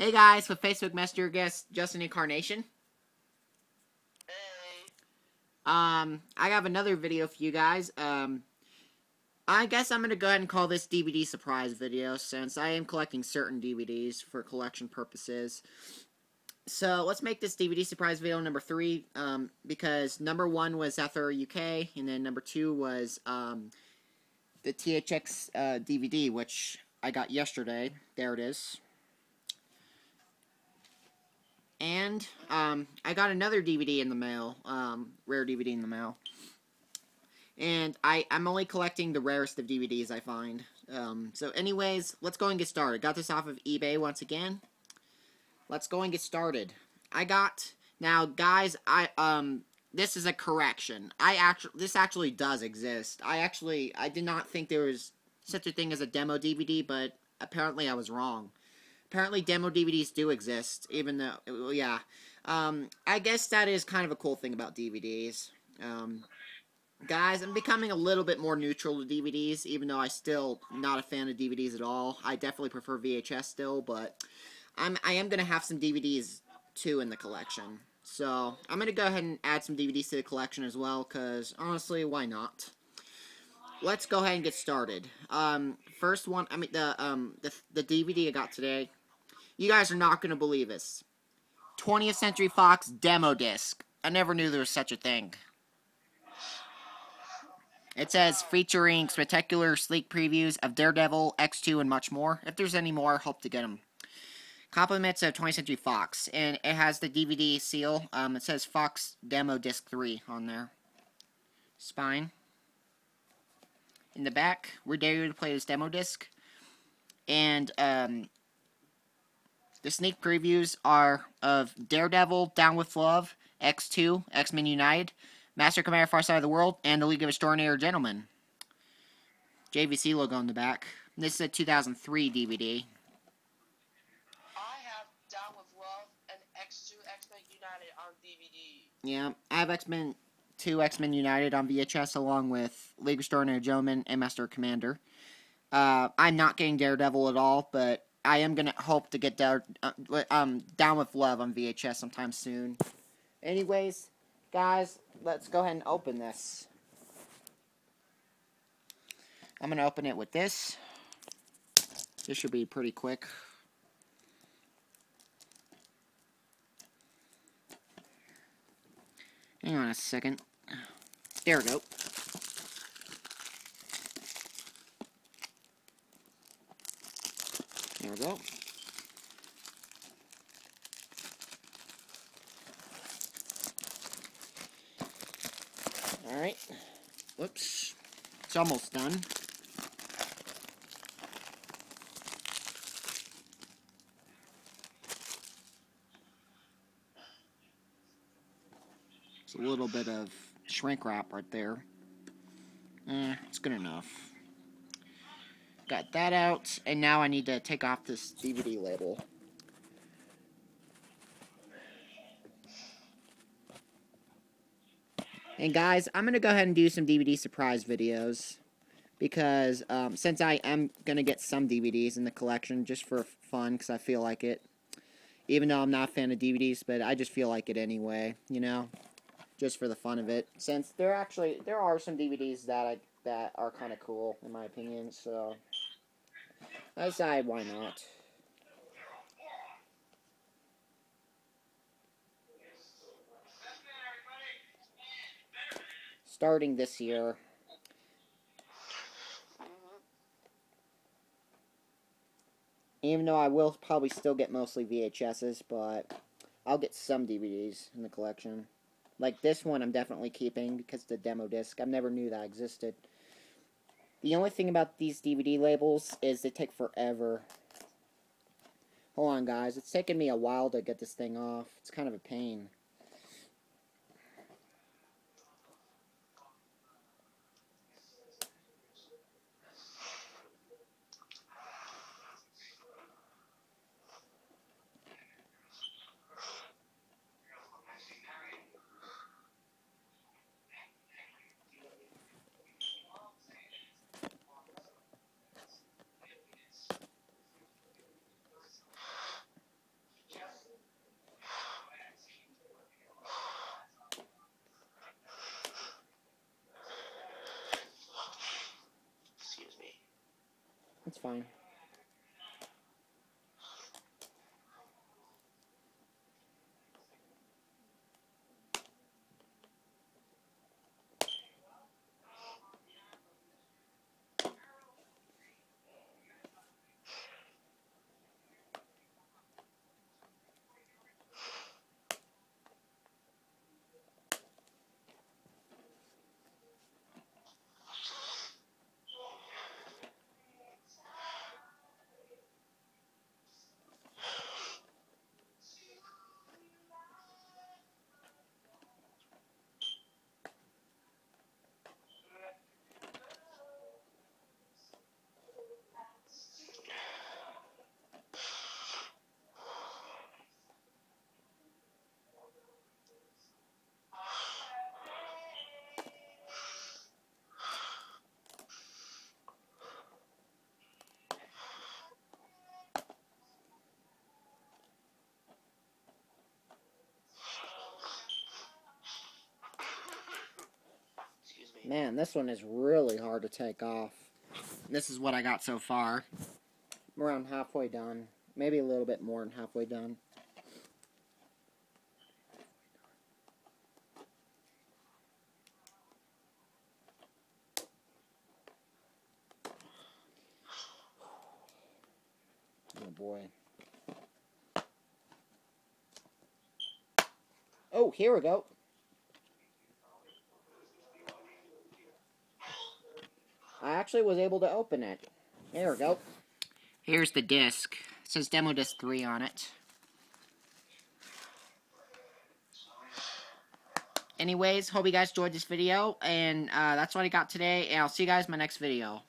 Hey guys, with Facebook Messenger guest Justin Incarnation. Hey. Um, I have another video for you guys. Um, I guess I'm gonna go ahead and call this DVD surprise video since I am collecting certain DVDs for collection purposes. So let's make this DVD surprise video number three, um, because number one was Ether UK, and then number two was um, the THX uh, DVD, which I got yesterday. There it is. And um, I got another DVD in the mail, um, rare DVD in the mail. And I, I'm only collecting the rarest of DVDs I find. Um, so anyways, let's go and get started. Got this off of eBay once again. Let's go and get started. I got, now guys, I, um, this is a correction. I actually, this actually does exist. I actually, I did not think there was such a thing as a demo DVD, but apparently I was wrong. Apparently, demo DVDs do exist, even though, well, yeah. Um, I guess that is kind of a cool thing about DVDs. Um, guys, I'm becoming a little bit more neutral to DVDs, even though I'm still not a fan of DVDs at all. I definitely prefer VHS still, but I'm I am gonna have some DVDs too in the collection. So I'm gonna go ahead and add some DVDs to the collection as well, cause honestly, why not? Let's go ahead and get started. Um, first one, I mean the um the the DVD I got today you guys are not going to believe this. 20th Century Fox demo disc. I never knew there was such a thing. It says featuring spectacular sleek previews of Daredevil, X2, and much more. If there's any more, hope to get them. Compliments of 20th Century Fox, and it has the DVD seal. Um, it says Fox Demo Disc 3 on there. Spine. In the back, we're dare to play this demo disc. And um, the sneak previews are of Daredevil, Down with Love, X2, X Men United, Master Commander Far Side of the World, and the League of Extraordinary Gentlemen. JVC logo on the back. This is a 2003 DVD. I have Down with Love and X2 X Men United on DVD. Yeah, I have X Men 2 X Men United on VHS along with League of Extraordinary Gentlemen and Master Commander. Uh, I'm not getting Daredevil at all, but I am gonna hope to get down, uh, um, down with love on VHS sometime soon. Anyways, guys, let's go ahead and open this. I'm gonna open it with this. This should be pretty quick. Hang on a second. There we go. There we go. Alright. Whoops. It's almost done. It's a little bit of shrink wrap right there. Eh, it's good enough. Got that out, and now I need to take off this DVD label. And guys, I'm going to go ahead and do some DVD surprise videos. Because um, since I am going to get some DVDs in the collection just for fun, because I feel like it. Even though I'm not a fan of DVDs, but I just feel like it anyway, you know? Just for the fun of it. Since there actually, there are some DVDs that I that are kind of cool, in my opinion, so... I decide why not. Starting this year. Even though I will probably still get mostly VHSs, but I'll get some DVDs in the collection. Like this one I'm definitely keeping because the demo disc. I never knew that existed. The only thing about these DVD labels is they take forever. Hold on, guys. It's taken me a while to get this thing off. It's kind of a pain. That's fine. Man, this one is really hard to take off. This is what I got so far. I'm around halfway done. Maybe a little bit more than halfway done. Oh boy. Oh, here we go. I actually was able to open it. There we go. Here's the disc. It says Demo Disc 3 on it. Anyways, hope you guys enjoyed this video, and uh, that's what I got today, and I'll see you guys in my next video.